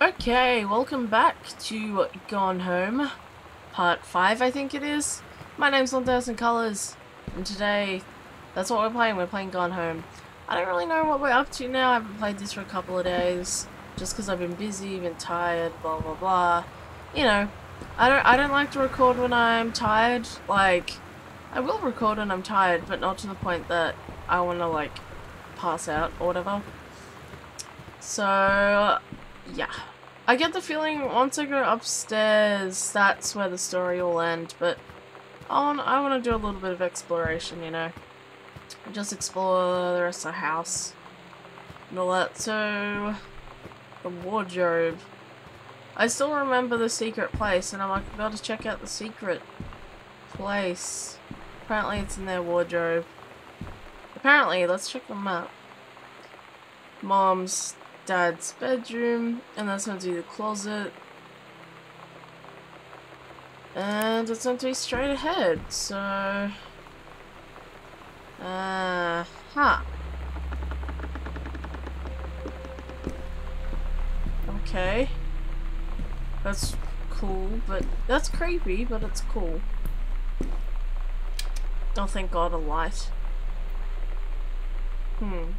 Okay, welcome back to Gone Home, part 5 I think it is. My name's 1000 Colors, and today, that's what we're playing, we're playing Gone Home. I don't really know what we're up to now, I haven't played this for a couple of days, just because I've been busy, been tired, blah blah blah. You know, I don't, I don't like to record when I'm tired, like, I will record when I'm tired, but not to the point that I want to, like, pass out or whatever. So, yeah. I get the feeling once I go upstairs, that's where the story will end, but I want, I want to do a little bit of exploration, you know. Just explore the rest of the house and all that. So, the wardrobe. I still remember the secret place, and I'm like, I've got to check out the secret place. Apparently it's in their wardrobe. Apparently, let's check them out. Mom's dad's bedroom, and that's going to be the closet. And it's going to be straight ahead, so... Uh, huh. Okay. That's cool, but that's creepy, but it's cool. Oh, thank God, a light. Hmm.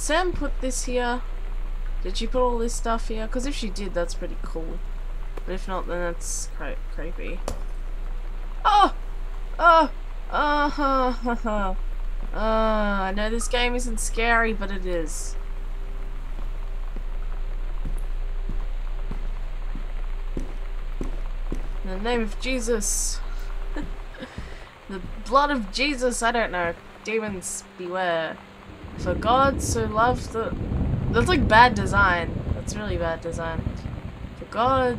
Sam put this here. Did she put all this stuff here? Because if she did, that's pretty cool. But if not, then that's quite creepy. Oh! Oh! Oh! Ha, ha, ha. Uh, I know this game isn't scary, but it is. In the name of Jesus. the blood of Jesus, I don't know. Demons beware. For God so loved the... That's like bad design. That's really bad design. For God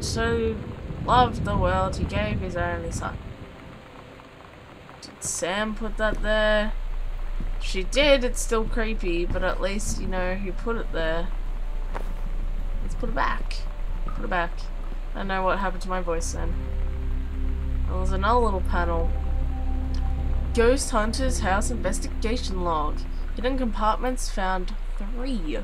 so loved the world, he gave his only son. Did Sam put that there? She did, it's still creepy, but at least you know who put it there. Let's put it back. Put it back. I don't know what happened to my voice then. There was another little panel. Ghost Hunter's House Investigation Log. Hidden compartments found three.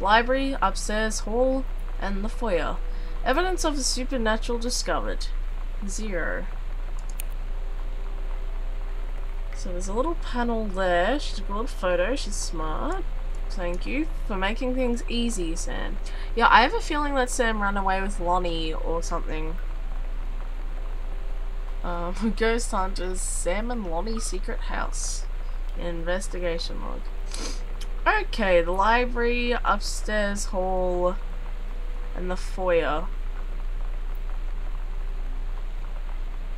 Library, upstairs, hall, and the foyer. Evidence of the supernatural discovered. Zero. So there's a little panel there. She took a little photo. She's smart. Thank you for making things easy, Sam. Yeah, I have a feeling that Sam ran away with Lonnie or something. Um, Ghost Hunters, Sam and Lonnie Secret House. Investigation log. Okay, the library, upstairs hall, and the foyer.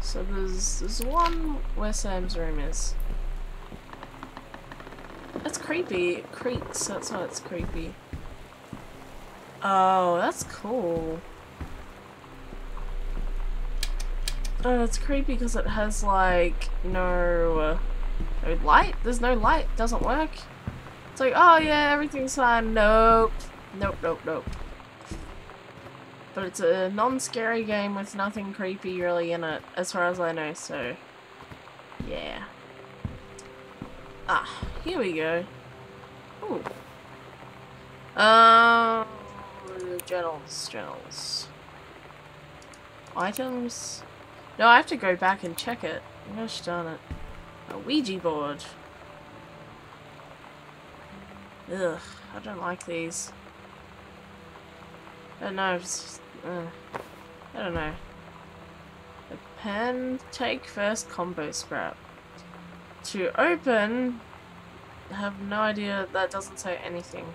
So there's there's one where Sam's room is. That's creepy. It creaks, that's why it's creepy. Oh, that's cool. Oh, it's creepy because it has like no no light? There's no light. Doesn't work. It's like, oh yeah, everything's fine. Nope. Nope, nope, nope. But it's a non-scary game with nothing creepy really in it, as far as I know, so... Yeah. Ah, here we go. Ooh. Um... Journals, journals. Items? No, I have to go back and check it. Gosh darn it. A Ouija board. Ugh, I don't like these. I don't know, just, uh, I don't know. A pen, take first combo scrap. To open, have no idea, that doesn't say anything.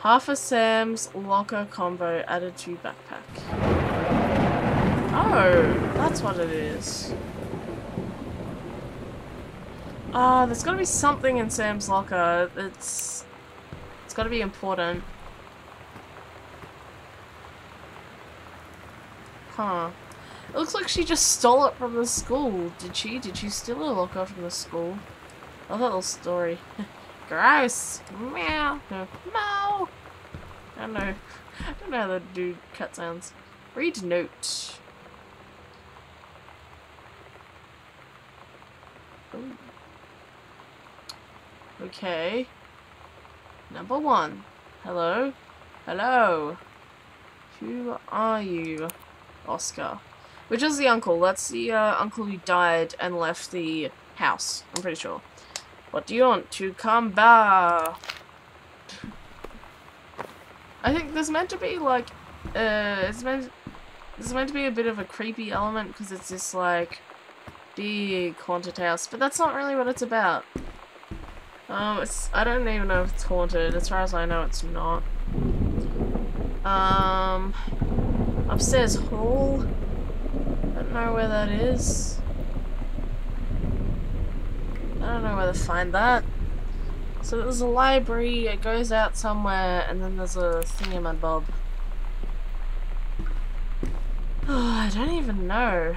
Half a Sam's locker combo added to backpack. Oh, that's what it is. Ah, uh, there's gotta be something in Sam's locker. It's... It's gotta be important. Huh. It looks like she just stole it from the school. Did she? Did she steal a locker from the school? Love that little story. Gross! Meow! No. Meow! I don't know. I don't know how to do cat sounds. Read note. Okay. Number one. Hello? Hello? Who are you? Oscar. Which is the uncle? That's the uh, uncle who died and left the house, I'm pretty sure. What do you want? To come back? I think there's meant to be like, uh, it's meant, there's meant to be a bit of a creepy element because it's this like big haunted house, but that's not really what it's about. Um, it's, I don't even know if it's haunted. As far as I know, it's not. Um, upstairs hall. I don't know where that is. I don't know where to find that. So there's a library, it goes out somewhere, and then there's a thingamabob. Oh, I don't even know.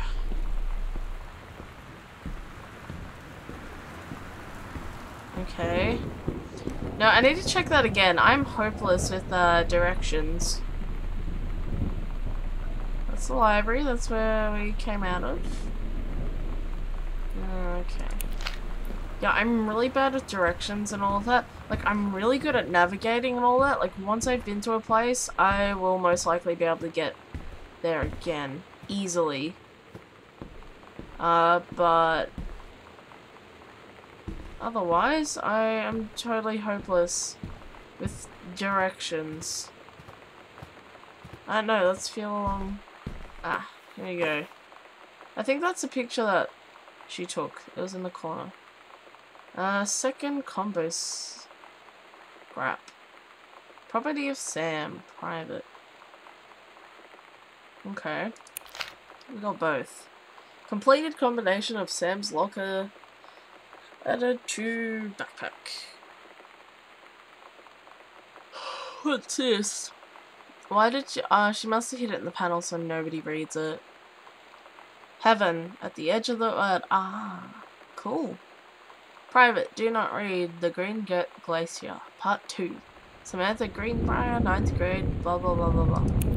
Okay. No, I need to check that again. I'm hopeless with uh, directions. That's the library. That's where we came out of. Okay. Yeah, I'm really bad with directions and all of that. Like, I'm really good at navigating and all that. Like, once I've been to a place, I will most likely be able to get there again. Easily. Uh, but Otherwise, I am totally hopeless with directions. I don't know, let's feel along. Ah, here we go. I think that's a picture that she took. It was in the corner. Uh, second combos. Crap. Property of Sam. Private. Okay. We got both. Completed combination of Sam's locker Added to backpack. What's this? Why did she- uh, she must have hit it in the panel so nobody reads it. Heaven, at the edge of the word, ah, cool. Private, do not read The Green Glacier, Part 2. Samantha Greenbriar, 9th grade, blah blah blah blah blah.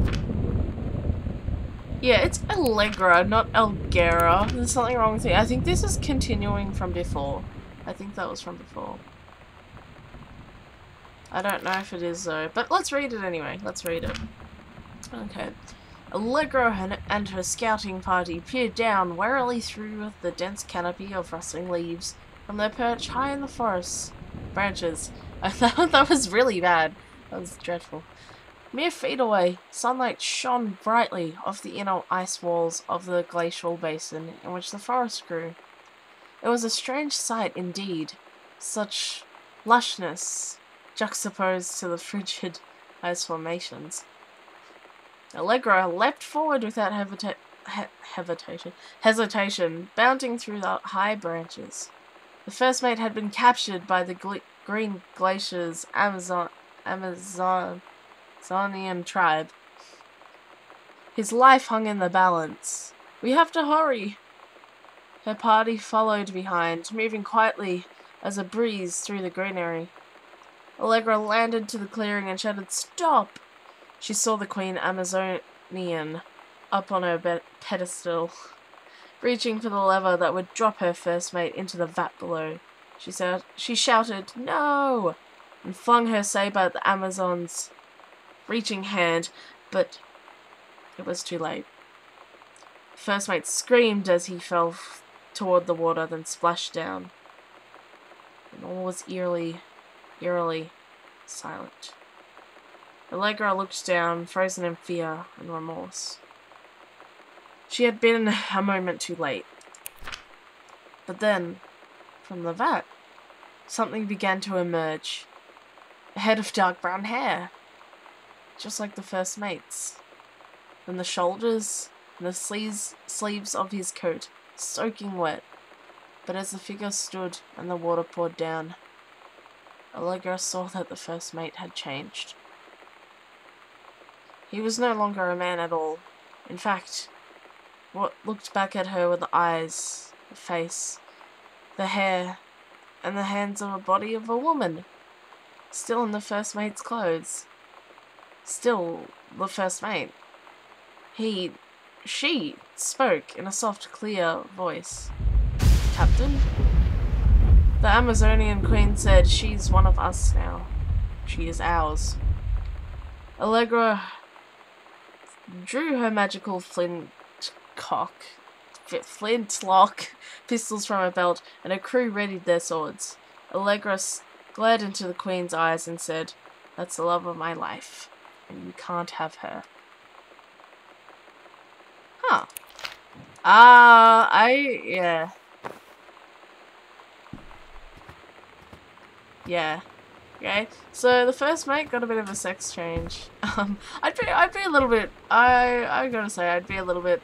Yeah, it's Allegra, not Elgera. There's something wrong with it. I think this is continuing from before. I think that was from before. I don't know if it is though, but let's read it anyway. Let's read it. Okay. Allegra and her scouting party peered down warily through the dense canopy of rustling leaves from their perch high in the forest branches. That was really bad. That was dreadful. Mere feet away, sunlight shone brightly off the inner ice walls of the glacial basin in which the forest grew. It was a strange sight indeed, such lushness juxtaposed to the frigid ice formations. Allegra leapt forward without hesita he hesitation, hesitation, bounding through the high branches. The first mate had been captured by the Green Glacier's Amazon Amazon Amazonian tribe. His life hung in the balance. We have to hurry. Her party followed behind, moving quietly as a breeze through the greenery. Allegra landed to the clearing and shouted, Stop! She saw the Queen Amazonian up on her pedestal, reaching for the lever that would drop her first mate into the vat below. She said, she shouted, No! and flung her saber at the Amazon's reaching hand, but it was too late. First mate screamed as he fell toward the water, then splashed down. And all was eerily, eerily silent. Allegra looked down, frozen in fear and remorse. She had been a moment too late. But then, from the vat, something began to emerge. A head of dark brown hair just like the first mate's. Then the shoulders and the sleeves, sleeves of his coat, soaking wet. But as the figure stood and the water poured down, Allegra saw that the first mate had changed. He was no longer a man at all. In fact, what looked back at her were the eyes, the face, the hair, and the hands of a body of a woman, still in the first mate's clothes still the first mate. He, she spoke in a soft, clear voice. Captain? The Amazonian queen said she's one of us now. She is ours. Allegra drew her magical flint cock, flintlock pistols from her belt, and her crew readied their swords. Allegra glared into the queen's eyes and said, That's the love of my life, and you can't have her. Huh. Ah, uh, I, yeah. Yeah. Okay, so the first mate got a bit of a sex change. Um, I'd be, I'd be a little bit, I, I gotta say, I'd be a little bit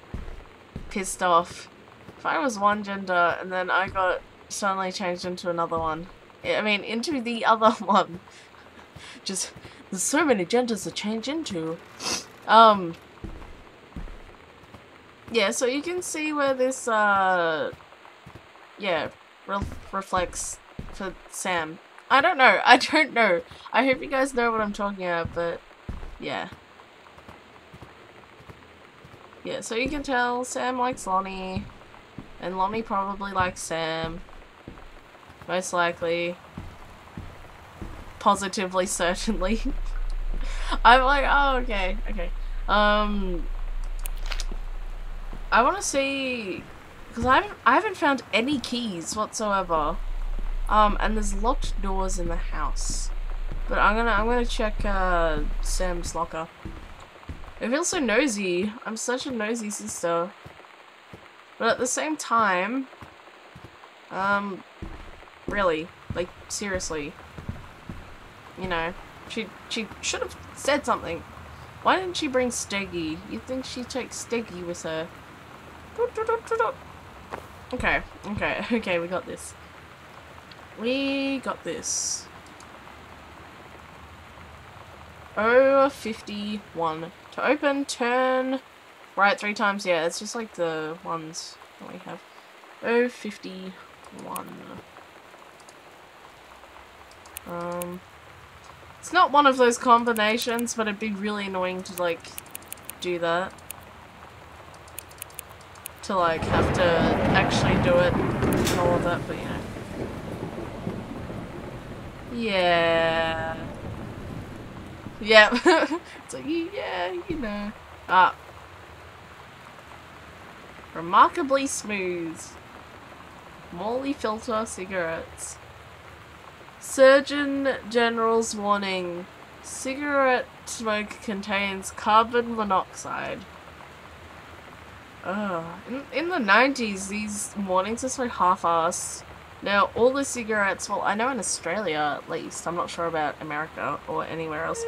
pissed off if I was one gender and then I got suddenly changed into another one. I mean, into the other one. Just, there's so many genders to change into. Um, yeah, so you can see where this, uh, yeah, re reflects for Sam. I don't know. I don't know. I hope you guys know what I'm talking about, but yeah. Yeah, so you can tell Sam likes Lonnie, and Lonnie probably likes Sam. Most likely. Positively, certainly. I'm like, oh, okay, okay. Um, I want to see, because I haven't, I haven't found any keys whatsoever. Um, and there's locked doors in the house. But I'm gonna, I'm gonna check, uh, Sam's locker. I feel so nosy. I'm such a nosy sister. But at the same time, um, really, like, seriously. You know, she, she should have said something. Why didn't she bring Steggy? You'd think she'd take Steggy with her. Okay, okay, okay, we got this. We got this. Oh, 51. To open, turn right three times. Yeah, it's just like the ones that we have. Oh, 51. Um, it's not one of those combinations, but it'd be really annoying to, like, do that. To, like, have to actually do it and all of that, but, you know. Yeah. Yeah. it's like, yeah, you know. Ah. Remarkably smooth. Morley filter cigarettes. Surgeon General's warning. Cigarette smoke contains carbon monoxide. Ugh. In, in the 90s, these warnings are so half-assed. Now, all the cigarettes, well, I know in Australia at least, I'm not sure about America or anywhere else.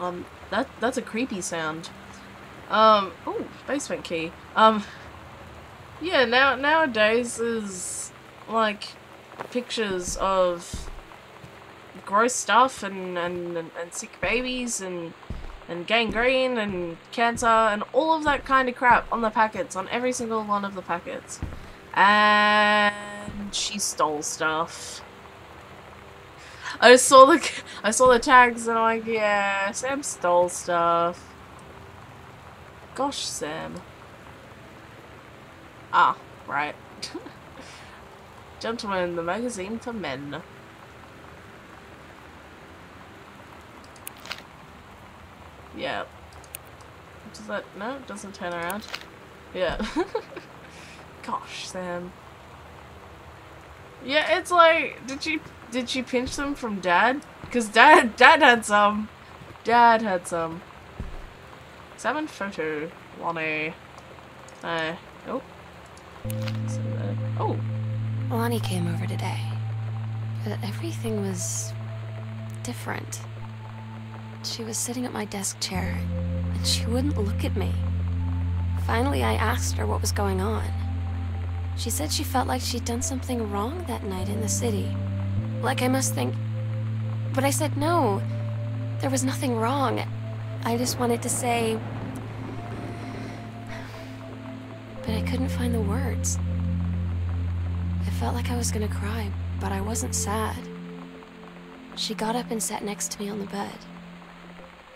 Um, that that's a creepy sound. Um, oh, basement key. Um, yeah, now nowadays is like pictures of gross stuff and, and, and sick babies and and gangrene and cancer and all of that kind of crap on the packets, on every single one of the packets. And she stole stuff. I saw the I saw the tags and I'm like, yeah, Sam stole stuff. Gosh, Sam. Ah, right. Gentlemen, the magazine for men. Yeah. Does that no? It doesn't turn around. Yeah. Gosh, Sam. Yeah, it's like, did she did she pinch them from dad? Cause dad dad had some. Dad had some. Seven photo. Lonnie. Uh oh. Oh. Lonnie came over today. But everything was different. She was sitting at my desk chair, and she wouldn't look at me. Finally, I asked her what was going on. She said she felt like she'd done something wrong that night in the city. Like I must think... But I said no. There was nothing wrong. I just wanted to say... But I couldn't find the words. I felt like I was gonna cry, but I wasn't sad. She got up and sat next to me on the bed.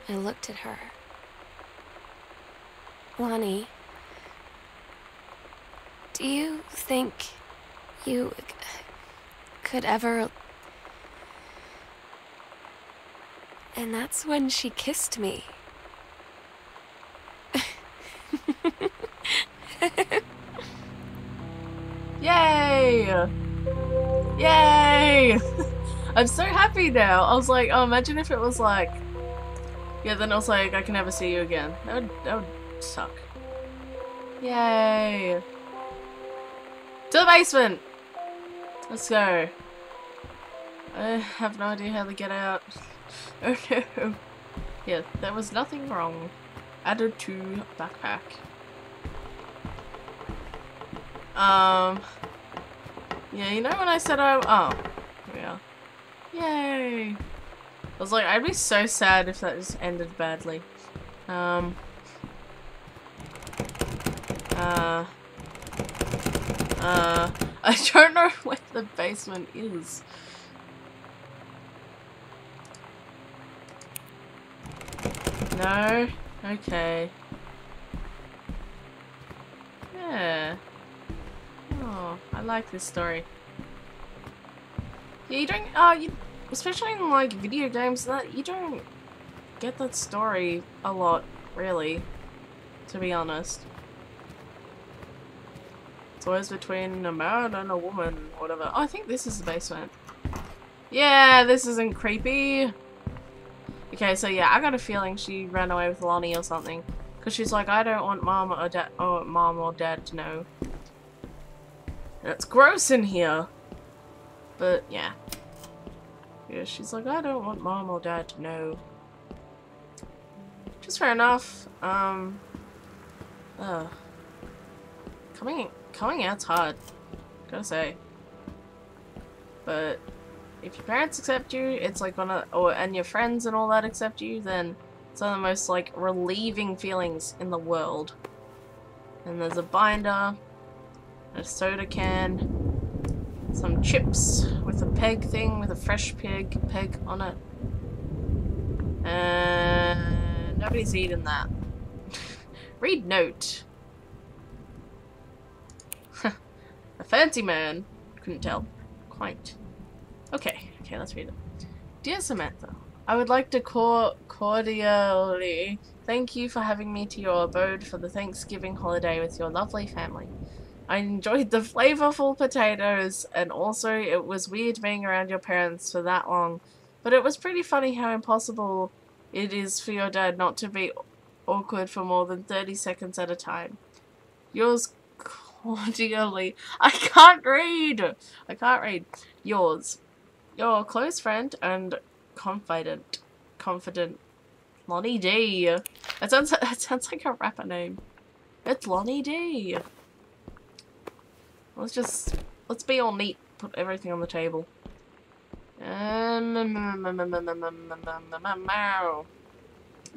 I looked at her. Lonnie, do you think you could ever And that's when she kissed me. Yay! Yay! I'm so happy now. I was like, oh, imagine if it was like, yeah, then I was like, I can never see you again. That would, that would suck. Yay! To the basement! Let's go. I have no idea how to get out. Oh no. Yeah, there was nothing wrong. Added to backpack. Um. Yeah, you know when I said I. Oh. Yeah. Yay! I was like, I'd be so sad if that just ended badly. Um. Uh. Uh. I don't know where the basement is. No? Okay. Yeah. Oh, I like this story. Yeah, you don't, uh, you, especially in like video games, that you don't get that story a lot, really, to be honest. It's always between a man and a woman, whatever. Oh, I think this is the basement. Yeah, this isn't creepy. Okay, so yeah, I got a feeling she ran away with Lonnie or something. Because she's like, I don't want mom or dad or mom or dad to know. It's gross in here. But yeah. Yeah, she's like, I don't want mom or dad to know. Just fair enough. Um uh coming coming out's hard. Gotta say. But if your parents accept you, it's like one of, or and your friends and all that accept you, then it's one of the most like relieving feelings in the world. And there's a binder, a soda can, some chips with a peg thing with a fresh peg peg on it. And nobody's eaten that. Read note. a fancy man. Couldn't tell. Quite. Okay, okay, let's read it. Dear Samantha, I would like to cordially thank you for having me to your abode for the Thanksgiving holiday with your lovely family. I enjoyed the flavorful potatoes, and also it was weird being around your parents for that long, but it was pretty funny how impossible it is for your dad not to be awkward for more than 30 seconds at a time. Yours cordially. I can't read! I can't read. Yours your close friend and confidant, confident Lonnie D. That sounds that sounds like a rapper name. It's Lonnie D. Let's just let's be all neat. Put everything on the table.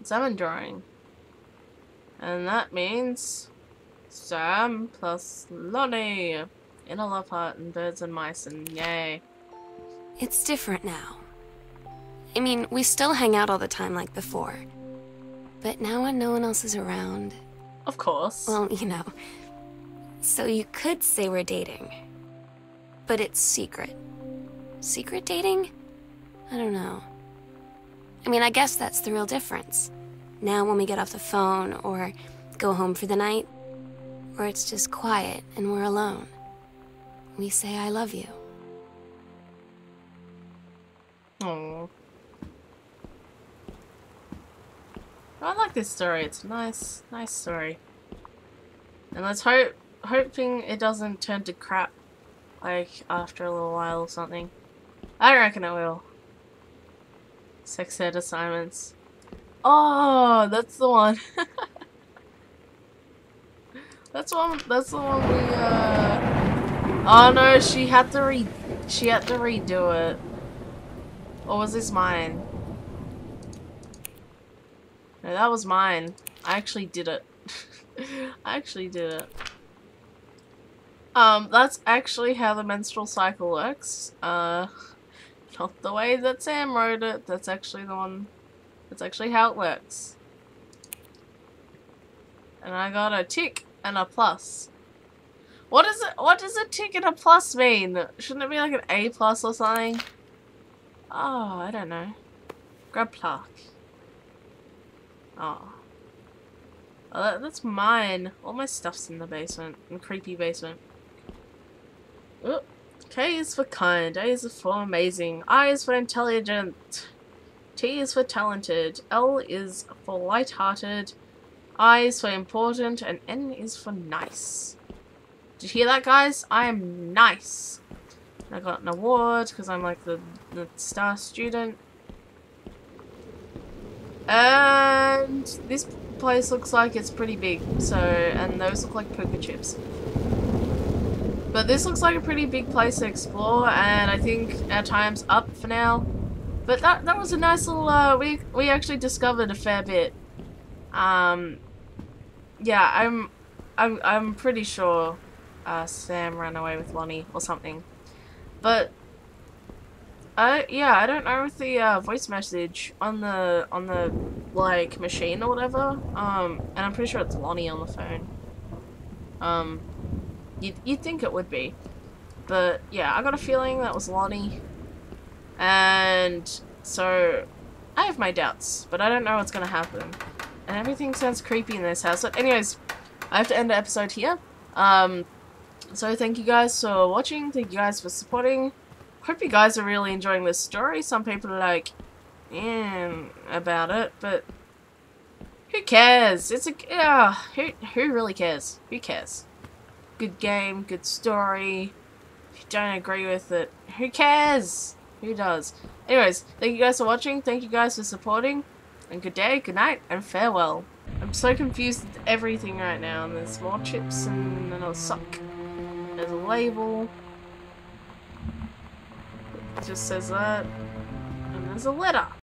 Salmon drawing. And that means Sam plus Lonnie. In a love heart and birds and mice and yay. It's different now. I mean, we still hang out all the time like before. But now when no one else is around... Of course. Well, you know. So you could say we're dating. But it's secret. Secret dating? I don't know. I mean, I guess that's the real difference. Now when we get off the phone, or go home for the night, or it's just quiet and we're alone, we say I love you. Oh. I like this story. It's a nice, nice story. And let's hope, hoping it doesn't turn to crap, like, after a little while or something. I reckon it will. Sex ed assignments. Oh, that's the one. that's one. That's the one we. Uh... Oh no, she had to re. She had to redo it. Or was this mine? No, that was mine. I actually did it. I actually did it. Um, that's actually how the menstrual cycle works. Uh, not the way that Sam wrote it. That's actually the one. That's actually how it works. And I got a tick and a plus. What is it? What does a tick and a plus mean? Shouldn't it be like an A plus or something? Oh, I don't know. Grab plaque. Oh. that, that's mine. All my stuff's in the basement. In creepy basement. K is for kind. A is for amazing. I is for intelligent. T is for talented. L is for light-hearted. I is for important. And N is for nice. Did you hear that, guys? I am nice. I got an award because I'm like the, the star student. And this place looks like it's pretty big. So, and those look like poker chips. But this looks like a pretty big place to explore, and I think our time's up for now. But that that was a nice little. Uh, we we actually discovered a fair bit. Um, yeah, I'm I'm I'm pretty sure uh, Sam ran away with Lonnie or something. But I yeah, I don't know if the uh, voice message on the on the like machine or whatever. Um, and I'm pretty sure it's Lonnie on the phone. Um, you'd you'd think it would be, but yeah, I got a feeling that was Lonnie, and so I have my doubts, but I don't know what's gonna happen. And everything sounds creepy in this house. But anyways, I have to end the episode here. Um, so thank you guys for watching. Thank you guys for supporting. Hope you guys are really enjoying this story. Some people are like, eh, about it, but who cares? It's a yeah. Who who really cares? Who cares? Good game, good story. If you don't agree with it, who cares? Who does? Anyways, thank you guys for watching. Thank you guys for supporting. And good day, good night, and farewell. I'm so confused with everything right now. And there's more chips and another sock. There's a label. It just says that. And there's a letter.